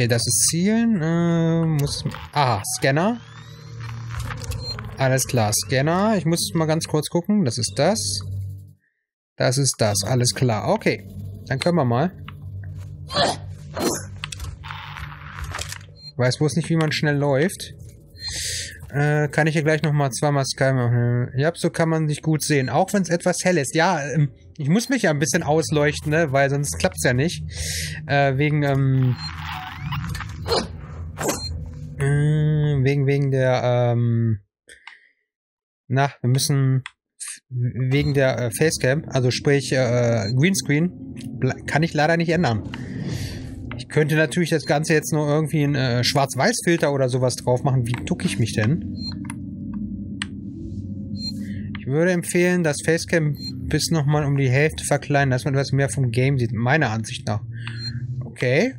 Okay, das ist Zielen. Äh, muss. Ah, Scanner. Alles klar, Scanner. Ich muss mal ganz kurz gucken. Das ist das. Das ist das. Alles klar. Okay. Dann können wir mal. Weiß bloß nicht, wie man schnell läuft. Äh, kann ich hier gleich nochmal zweimal Sky machen. Ja, so kann man sich gut sehen. Auch wenn es etwas hell ist. Ja, ähm, ich muss mich ja ein bisschen ausleuchten, ne? Weil sonst klappt es ja nicht. Äh, wegen, ähm... Äh, wegen, wegen der, ähm... Na, wir müssen wegen der äh, Facecam, also sprich äh, Greenscreen, kann ich leider nicht ändern. Ich könnte natürlich das Ganze jetzt nur irgendwie einen äh, Schwarz-Weiß-Filter oder sowas drauf machen. Wie ducke ich mich denn? Ich würde empfehlen, das Facecam bis nochmal um die Hälfte verkleinern, dass man etwas mehr vom Game sieht, meiner Ansicht nach. Okay.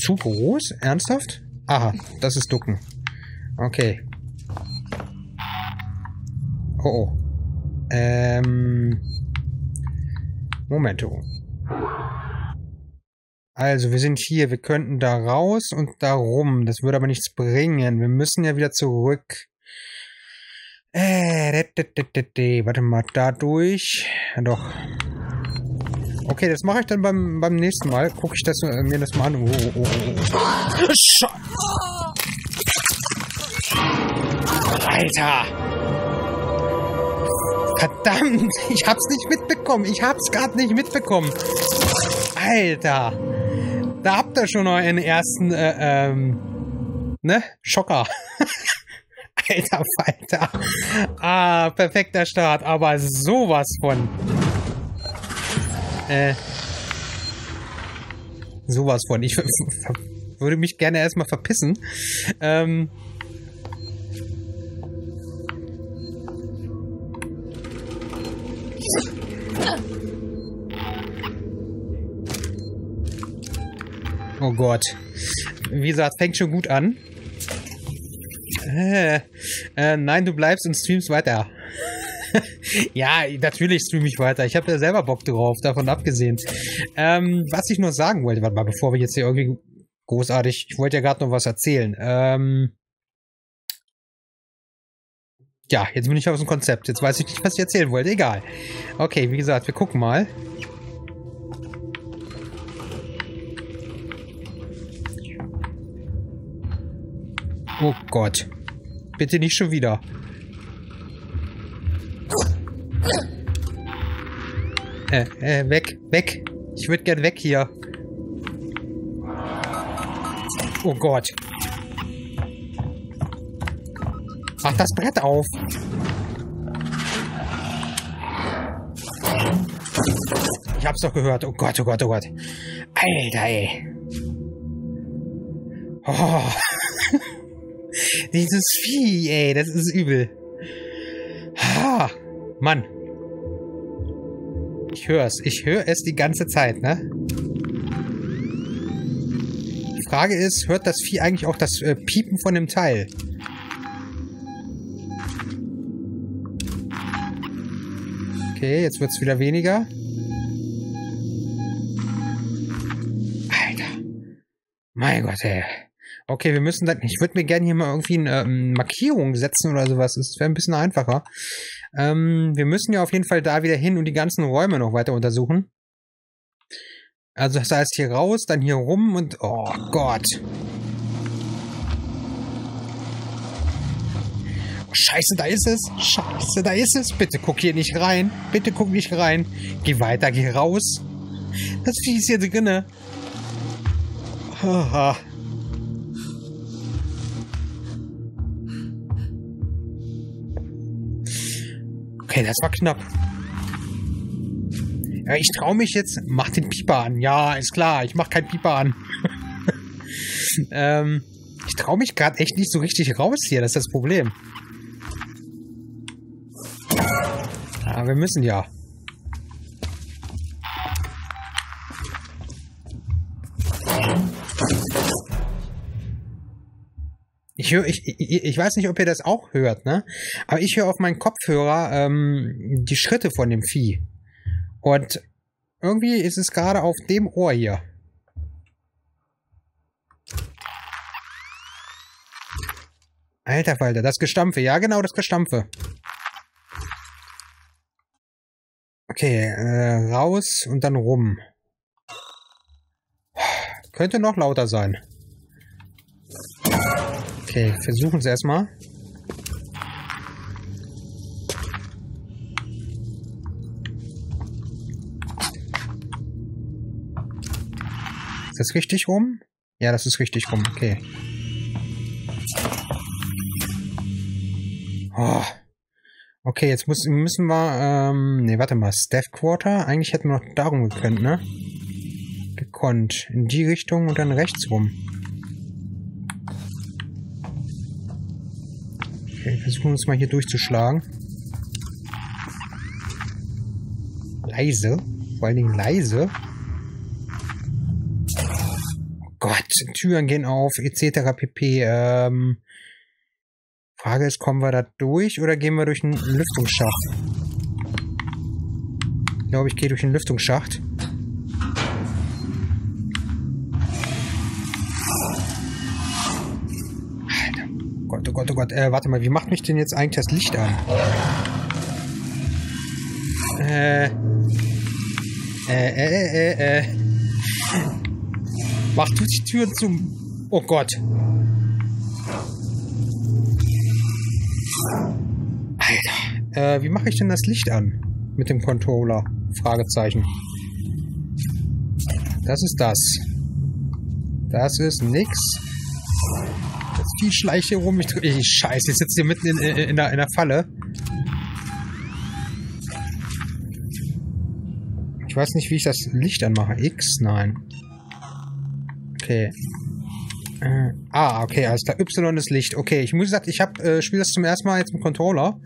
Zu groß? Ernsthaft? Aha, das ist Ducken. Okay. Oh oh. Ähm. Momento. Also, wir sind hier. Wir könnten da raus und da rum. Das würde aber nichts bringen. Wir müssen ja wieder zurück. Äh, warte mal, da durch. Ja, doch. Okay, das mache ich dann beim, beim nächsten Mal. Gucke ich das, äh, mir das mal an. Oh, oh, oh, oh. Sch Alter! Verdammt! Ich hab's nicht mitbekommen. Ich hab's gerade nicht mitbekommen. Alter! Da habt ihr schon euren ersten, äh, ähm, ne? Schocker. Alter Falter. Ah, perfekter Start, aber sowas von. Äh. Sowas von. Ich würde mich gerne erstmal verpissen. Ähm. Oh Gott. Wie gesagt, fängt schon gut an. Äh, äh, nein, du bleibst und streamst weiter. Ja, natürlich streame ich weiter. Ich habe ja selber Bock drauf, davon abgesehen. Ähm, was ich nur sagen wollte, warte mal, bevor wir jetzt hier irgendwie großartig, ich wollte ja gerade noch was erzählen. Ähm, ja, jetzt bin ich aus dem Konzept. Jetzt weiß ich nicht, was ich erzählen wollte. Egal. Okay, wie gesagt, wir gucken mal. Oh Gott. Bitte nicht schon wieder. Äh, äh, weg, weg. Ich würde gern weg hier. Oh Gott. Mach das Brett auf. Ich hab's doch gehört. Oh Gott, oh Gott, oh Gott. Alter, ey. Oh. Dieses Vieh, ey, das ist übel. Mann. Ich höre es. Ich höre es die ganze Zeit, ne? Die Frage ist, hört das Vieh eigentlich auch das äh, Piepen von dem Teil? Okay, jetzt wird es wieder weniger. Alter. Mein Gott, ey. Okay, wir müssen dann. Ich würde mir gerne hier mal irgendwie eine ähm, Markierung setzen oder sowas. Das wäre ein bisschen einfacher. Ähm, wir müssen ja auf jeden Fall da wieder hin und die ganzen Räume noch weiter untersuchen. Also das heißt hier raus, dann hier rum und. Oh Gott. Scheiße, da ist es. Scheiße, da ist es. Bitte guck hier nicht rein. Bitte guck nicht rein. Geh weiter, geh raus. Das Vieh ist hier drinne. Oh. Okay, das war knapp. Ja, ich traue mich jetzt. Mach den Pieper an. Ja, ist klar. Ich mach keinen Pieper an. ähm, ich traue mich gerade echt nicht so richtig raus hier. Das ist das Problem. Ja, wir müssen ja. ich, hör, ich, ich, ich weiß nicht, ob ihr das auch hört, ne? Aber ich höre auf meinen Kopfhörer ähm, die Schritte von dem Vieh. Und irgendwie ist es gerade auf dem Ohr hier. Alter Falter, das Gestampfe. Ja, genau, das Gestampfe. Okay, äh, raus und dann rum. Könnte noch lauter sein. Okay, versuchen es erstmal. Ist das richtig rum? Ja, das ist richtig rum. Okay. Oh. Okay, jetzt muss, müssen wir, ähm, nee, warte mal, Staff Quarter? Eigentlich hätten wir noch darum gekonnt, ne? Gekonnt. In die Richtung und dann rechts rum. Okay, versuchen uns mal hier durchzuschlagen. Leise. Vor allen Dingen leise. Oh Gott, Türen gehen auf, etc. pp. Ähm, Frage ist, kommen wir da durch oder gehen wir durch einen Lüftungsschacht? Ich glaube, ich gehe durch den Lüftungsschacht. Gott, oh Gott. Äh, warte mal, wie macht mich denn jetzt eigentlich das Licht an? Äh. Äh, äh, äh, äh. Mach du die Tür zum. Oh Gott. Alter. Äh, wie mache ich denn das Licht an? Mit dem Controller? Fragezeichen. Das ist das. Das ist nix. Die schleicht hier rum. Ich, ich scheiße, ich sitze hier mitten in, in, in, der, in der Falle. Ich weiß nicht, wie ich das Licht anmache. X? Nein. Okay. Äh, ah, okay, alles klar. Y ist Licht. Okay, ich muss sagen, ich habe äh, spiele das zum ersten Mal jetzt mit Controller.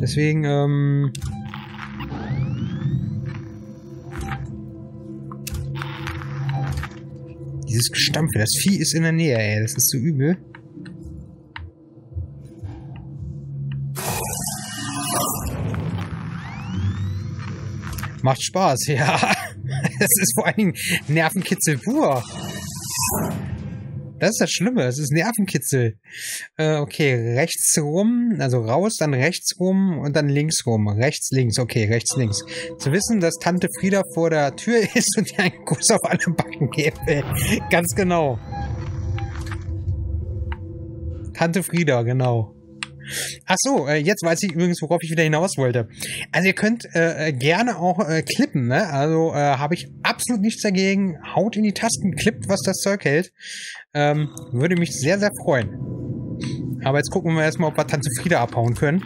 Deswegen, ähm... Dieses Gestampfe, das Vieh ist in der Nähe, ey. Das ist so übel. Macht Spaß, ja. Das ist vor allen Dingen Nervenkitzel pur. Das ist das Schlimme, das ist Nervenkitzel. Äh, okay, rechts rum, also raus, dann rechts rum und dann links rum. Rechts, links, okay, rechts, links. Zu wissen, dass Tante Frieda vor der Tür ist und dir einen Kuss auf alle Backen geben will. Ganz genau. Tante Frieda, genau. Ach so, äh, jetzt weiß ich übrigens, worauf ich wieder hinaus wollte. Also ihr könnt äh, äh, gerne auch äh, klippen, ne? Also äh, habe ich absolut nichts dagegen. Haut in die Tasten, klippt, was das Zeug hält. Ähm, würde mich sehr, sehr freuen. Aber jetzt gucken wir erstmal, ob wir Tante Frieda abhauen können.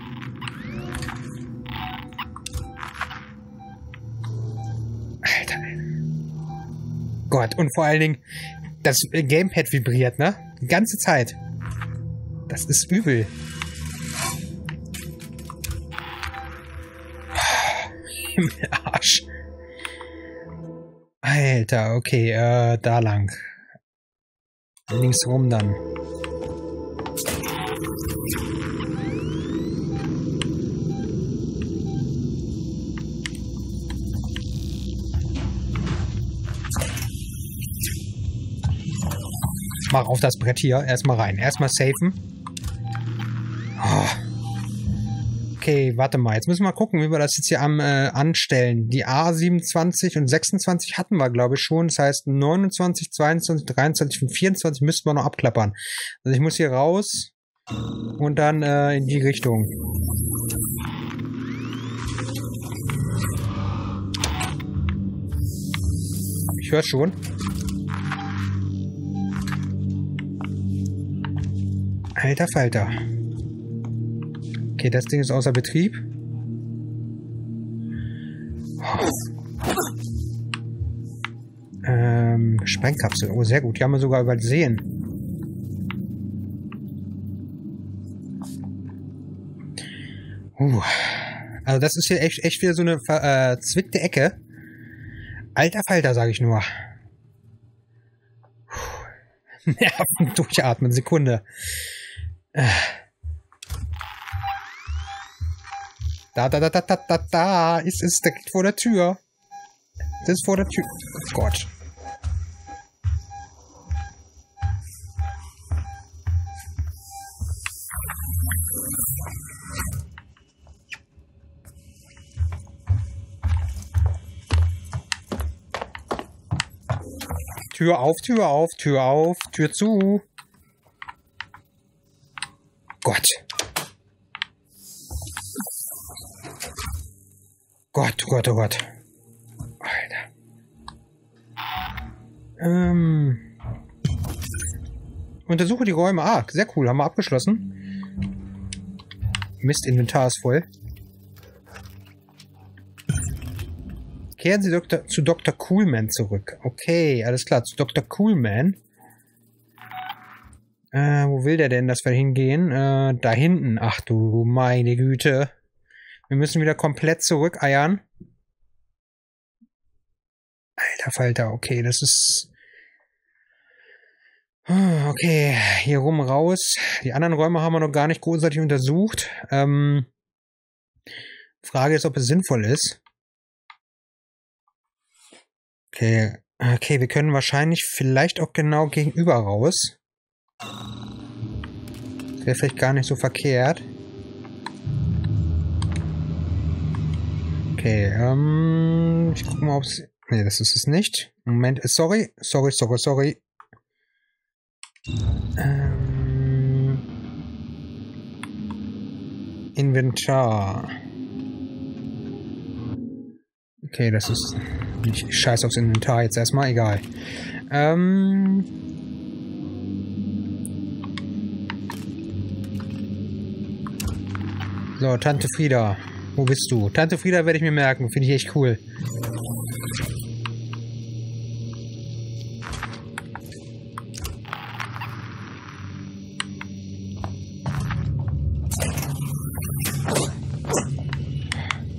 Alter. Gott, und vor allen Dingen, das Gamepad vibriert, ne? Die ganze Zeit. Das ist übel. im Arsch. Alter, okay, äh, da lang. Links rum dann. Mach auf das Brett hier. Erstmal rein. Erstmal safen. Okay, warte mal. Jetzt müssen wir mal gucken, wie wir das jetzt hier am, äh, anstellen. Die A27 und 26 hatten wir, glaube ich, schon. Das heißt, 29, 22, 23 und 24 müssten wir noch abklappern. Also ich muss hier raus und dann äh, in die Richtung. Ich höre schon. Alter Falter. Okay, das Ding ist außer Betrieb. Ähm, Sprengkapsel. Oh, sehr gut. Die haben wir sogar übersehen. Uh. Also das ist hier echt, echt wieder so eine verzwickte äh, Ecke. Alter Falter, sage ich nur. Nerven durchatmen, Sekunde. Äh. Da, da, da, da, da, da, da. Ist es direkt vor der Tür. Das ist vor der Tür. Oh Gott. Tür auf, Tür auf, Tür auf, Tür zu. Gott. Gott, oh Gott, oh Gott. Alter. Ähm. Untersuche die Räume. Ah, sehr cool. Haben wir abgeschlossen. Mist, Inventar ist voll. Kehren Sie Dr. zu Dr. Coolman zurück. Okay, alles klar. Zu Dr. Coolman. Äh, wo will der denn, dass wir hingehen? Äh, da hinten. Ach du meine Güte. Wir müssen wieder komplett zurückeiern. Alter Falter, okay, das ist... Okay, hier rum raus. Die anderen Räume haben wir noch gar nicht großartig untersucht. Ähm, Frage ist, ob es sinnvoll ist. Okay, okay, wir können wahrscheinlich vielleicht auch genau gegenüber raus. Wäre vielleicht gar nicht so verkehrt. Okay, ähm, ich gucke mal, ob es... Nee, das ist es nicht. Moment, äh, sorry, sorry, sorry, sorry. Ähm, Inventar. Okay, das ist... Ich scheiß aufs Inventar jetzt erstmal, egal. Ähm... So, Tante Frieda. Wo bist du? Tante Frieda werde ich mir merken. Finde ich echt cool.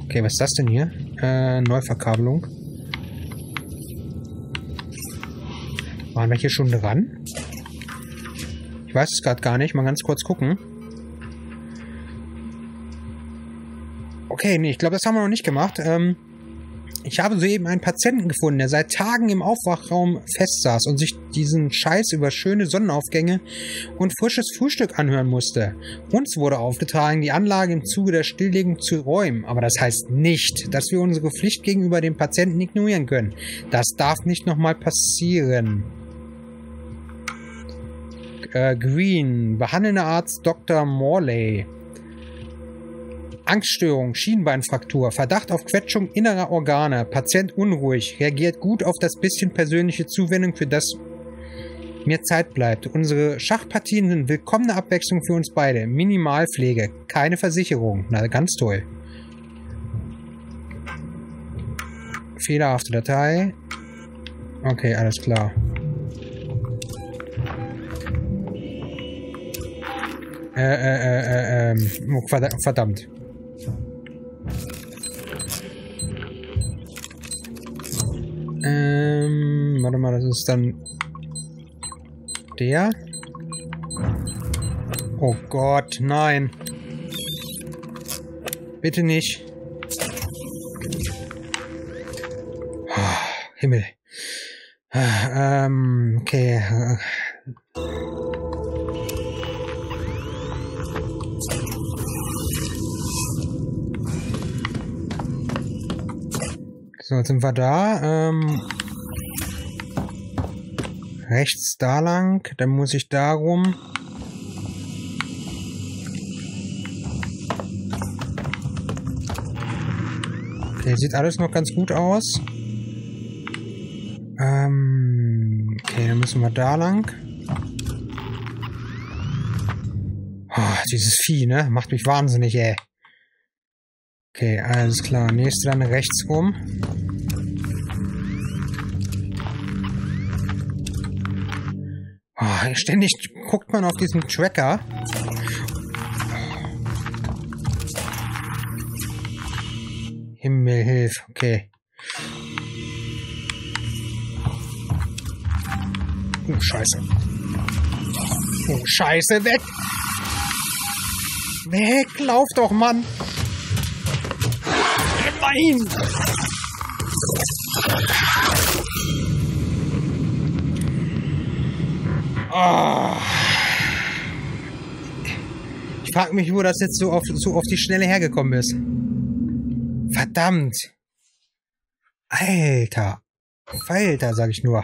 Okay, was ist das denn hier? Äh, Neuverkabelung. Waren wir hier schon dran? Ich weiß es gerade gar nicht. Mal ganz kurz gucken. Okay, nee, ich glaube, das haben wir noch nicht gemacht. Ähm, ich habe soeben einen Patienten gefunden, der seit Tagen im Aufwachraum festsaß und sich diesen Scheiß über schöne Sonnenaufgänge und frisches Frühstück anhören musste. Uns wurde aufgetragen, die Anlage im Zuge der Stilllegung zu räumen, aber das heißt nicht, dass wir unsere Pflicht gegenüber dem Patienten ignorieren können. Das darf nicht nochmal passieren. Äh, Green, behandelnder Arzt Dr. Morley. Angststörung, Schienbeinfraktur, Verdacht auf Quetschung innerer Organe, Patient unruhig, reagiert gut auf das bisschen persönliche Zuwendung, für das mir Zeit bleibt. Unsere Schachpartien sind willkommene Abwechslung für uns beide. Minimalpflege, keine Versicherung. Na, ganz toll. Fehlerhafte Datei. Okay, alles klar. Äh, äh, äh, äh, ähm, oh, verdammt. Warte mal, das ist dann der. Oh Gott, nein. Bitte nicht. Oh, Himmel. Ähm, okay. So, jetzt sind wir da. Ähm, rechts da lang. Dann muss ich da rum. Okay, sieht alles noch ganz gut aus. Ähm, okay, dann müssen wir da lang. Oh, dieses Vieh, ne? Macht mich wahnsinnig, ey. Okay, alles klar. Nächste dann rechts rum. Ständig guckt man auf diesen Tracker. Himmel hilf, okay. Oh, scheiße. Oh, scheiße, weg! Weg, lauf doch, Mann! Nein! Oh. Ich frage mich, wo das jetzt so auf, so auf die Schnelle hergekommen ist. Verdammt. Alter. Alter, sag ich nur.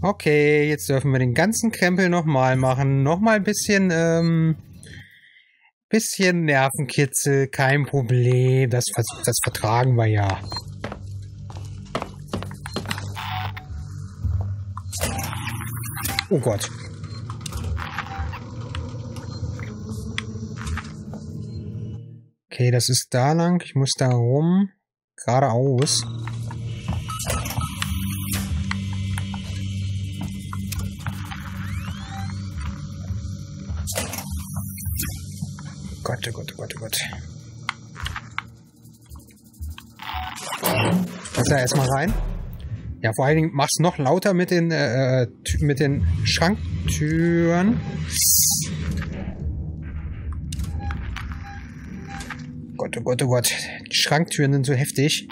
Okay, jetzt dürfen wir den ganzen Krempel nochmal machen. Nochmal ein bisschen, ähm, bisschen Nervenkitzel, kein Problem. Das, das vertragen wir ja. Oh Gott. Okay, das ist da lang. Ich muss da rum. Geradeaus. Gott, oh Gott, oh Gott, oh Gott. Lass da erstmal rein. Ja, vor allen Dingen mach's noch lauter mit den, äh, mit den Schranktüren. Gott, oh Gott, oh Gott. Die Schranktüren sind so heftig.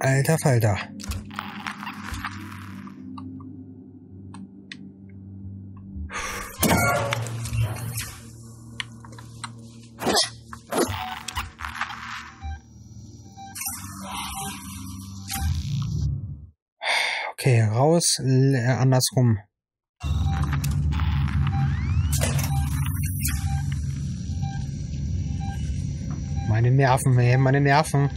Alter Falter. Raus, äh, andersrum. Meine Nerven, ey, meine Nerven.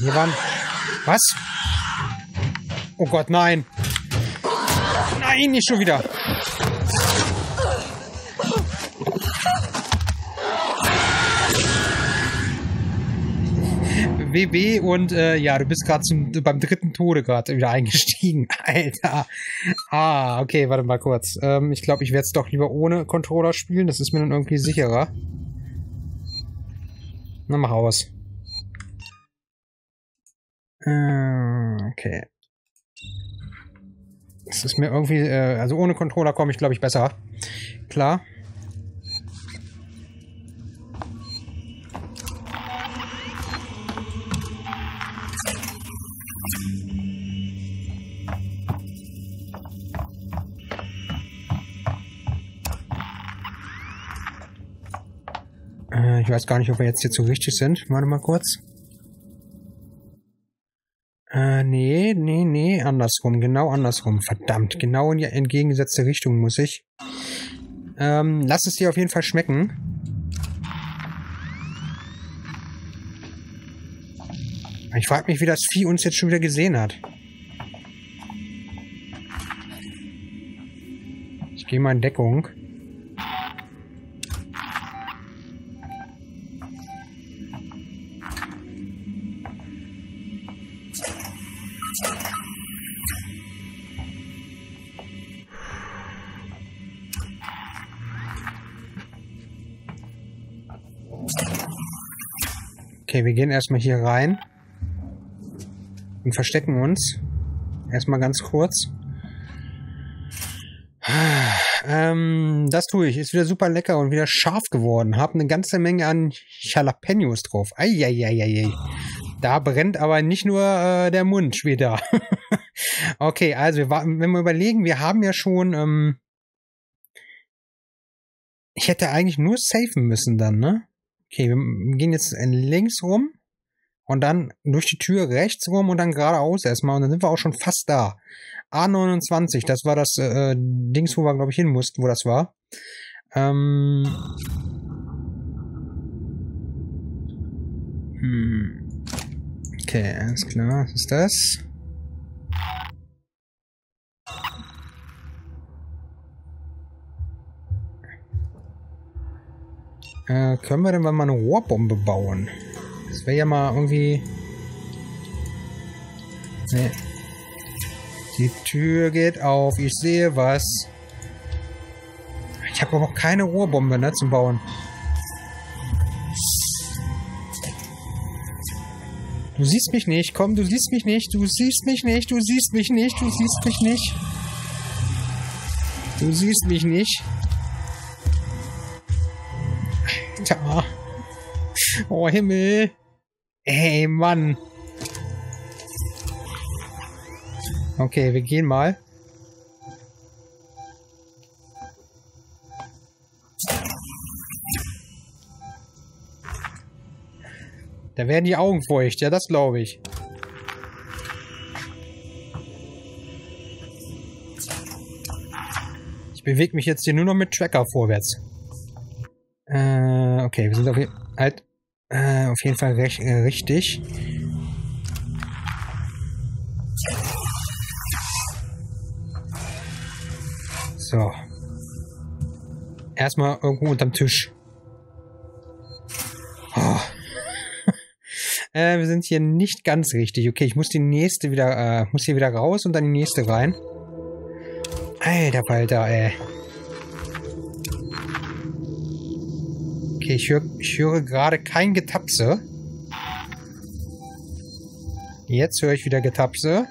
Hier waren... Was? Oh Gott, nein. Nein, nicht schon wieder. WB und äh, ja, du bist gerade beim dritten Tode gerade wieder eingestiegen. Alter. Ah, okay, warte mal kurz. Ähm, ich glaube, ich werde es doch lieber ohne Controller spielen. Das ist mir dann irgendwie sicherer. Na, mach aus. Äh, okay. Das ist mir irgendwie, äh, also ohne Controller komme ich, glaube ich, besser. Klar. Ich weiß gar nicht, ob wir jetzt hier so richtig sind. Warte mal kurz. Äh, nee, nee, nee, andersrum, genau andersrum. Verdammt, genau in die entgegengesetzte Richtung muss ich. Ähm, lass es dir auf jeden Fall schmecken. Ich frage mich, wie das Vieh uns jetzt schon wieder gesehen hat. Ich gehe mal in Deckung. Okay, wir gehen erstmal hier rein und verstecken uns. Erstmal ganz kurz. Ähm, das tue ich. Ist wieder super lecker und wieder scharf geworden. Hab eine ganze Menge an Jalapenos drauf. Eieieiei. Da brennt aber nicht nur äh, der Mund später. okay, also wir, wenn wir überlegen, wir haben ja schon. Ähm, ich hätte eigentlich nur safen müssen dann, ne? Okay, wir gehen jetzt links rum und dann durch die Tür rechts rum und dann geradeaus erstmal und dann sind wir auch schon fast da. A29, das war das äh, Dings, wo wir, glaube ich, hin mussten, wo das war. Ähm hm. Okay, alles klar, was ist das? Äh, können wir denn mal eine Rohrbombe bauen? Das wäre ja mal irgendwie... Nee. Die Tür geht auf. Ich sehe was. Ich habe aber auch keine Rohrbombe, ne, zum Bauen. Du siehst mich nicht. Komm, du siehst mich nicht. Du siehst mich nicht. Du siehst mich nicht. Du siehst mich nicht. Du siehst mich nicht. Alter. Oh, Himmel. Ey, Mann. Okay, wir gehen mal. Da werden die Augen feucht, ja, das glaube ich. Ich bewege mich jetzt hier nur noch mit Tracker vorwärts. Äh, okay, wir sind auf, je halt, äh, auf jeden Fall äh, richtig. So. Erstmal irgendwo unterm Tisch. Oh. äh, wir sind hier nicht ganz richtig. Okay, ich muss die nächste wieder, äh, muss hier wieder raus und dann die nächste rein. Alter, Alter, ey. Okay, ich, hör, ich höre gerade kein Getapse. Jetzt höre ich wieder Getapse.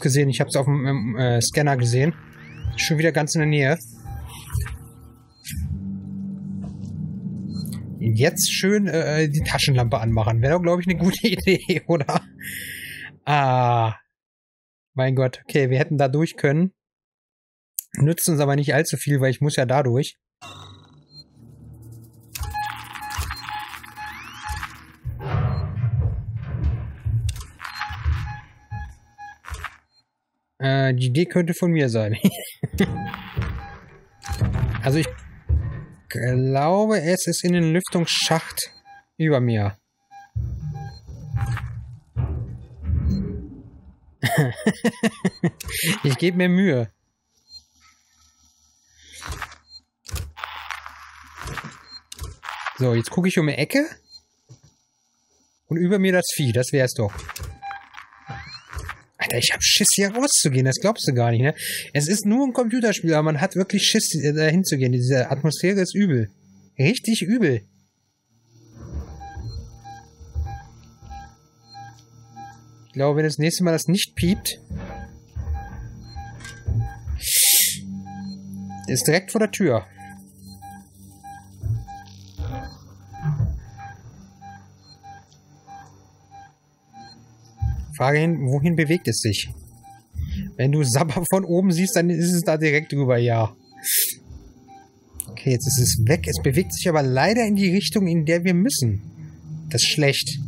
Hab's gesehen, ich hab's auf dem äh, Scanner gesehen. Schon wieder ganz in der Nähe. Jetzt schön äh, die Taschenlampe anmachen. Wäre doch, glaube ich, eine gute Idee, oder? Ah. Mein Gott. Okay, wir hätten da durch können. Nützt uns aber nicht allzu viel, weil ich muss ja da Äh, die Idee könnte von mir sein. also ich glaube, es ist in den Lüftungsschacht über mir. ich gebe mir Mühe. So, jetzt gucke ich um die Ecke. Und über mir das Vieh, das wär's doch. Alter, ich hab Schiss, hier rauszugehen, das glaubst du gar nicht, ne? Es ist nur ein Computerspiel, aber man hat wirklich Schiss, äh, da hinzugehen. Diese Atmosphäre ist übel. Richtig übel. Ich glaube, wenn das nächste Mal das nicht piept, ist direkt vor der Tür. Frage hin, wohin bewegt es sich? Wenn du Sabber von oben siehst, dann ist es da direkt drüber, ja. Okay, jetzt ist es weg. Es bewegt sich aber leider in die Richtung, in der wir müssen. Das ist schlecht.